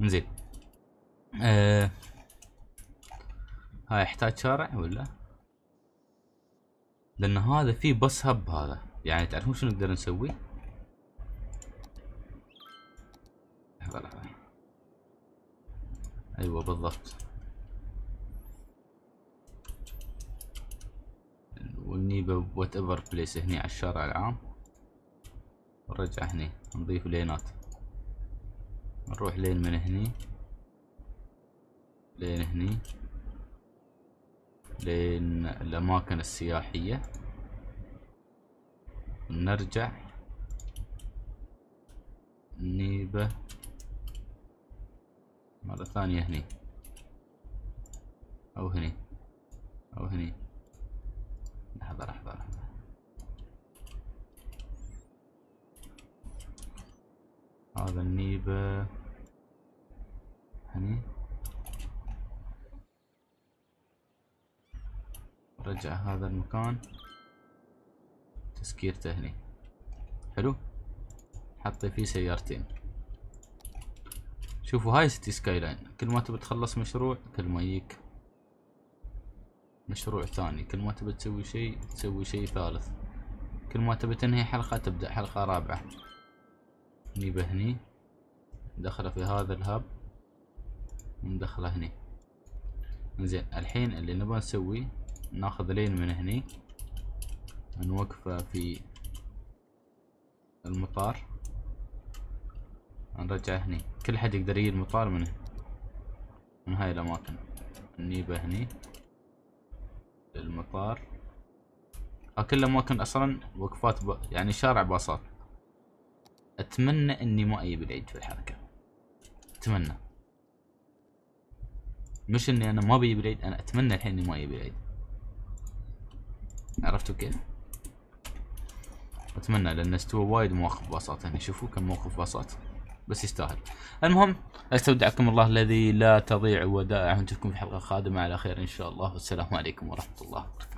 إنزين. آه هاي يحتاج شارع ولا؟ لأن هذا فيه بس هب هذا. يعني تعرفون شنو نقدر نسوي؟ لحظة لحظة أيوه بالضبط. ونجيبه whatever place هني على الشارع العام. ونرجع هني نضيف لينات. نروح لين من هني. لين هني. لين الأماكن السياحية. نرجع. نيبة. مرة ثانية هني. أو هني. أو هني. لحظة لحظة لحظة. هذا انييبه. هني. رجع هذا المكان. تسكيرته هني. حلو. حطي فيه سيارتين. شوفوا هاي Cities Skylines كل ما تبي تخلص مشروع كل ما يجيك مشروع ثاني. كل ما تبي تسوي شيء تسوي شيء ثالث. كل ما تبي تنهي حلقة تبدأ حلقة رابعة. نجيبه هني ندخله في هذا الهب. وندخله هني. زين الحين اللي نبغى نسويه ناخذ لين من هني. نوقفه في المطار. نرجع هني. كل حد يقدر يجي المطار من من هاي الأماكن. نجيبه هني. المطار ها كل اماكن أصلا وقفات ب... يعني شارع باصات. أتمنى إني ما أجيب العيد في الحركة. أتمنى. مش إني أنا ما بجيب العيد أنا أتمنى الحين إني ما أجيب العيد. عرفتوا كيف؟ أتمنى لأن أستوى وايد مواقف باصات هنا شوفوا كم موقف باصات. بس يستاهل. المهم أستودعكم الله الذي لا تضيع ودائعه نشوفكم في حلقة قادمة. على خير إن شاء الله. والسلام عليكم ورحمة الله وبركاته.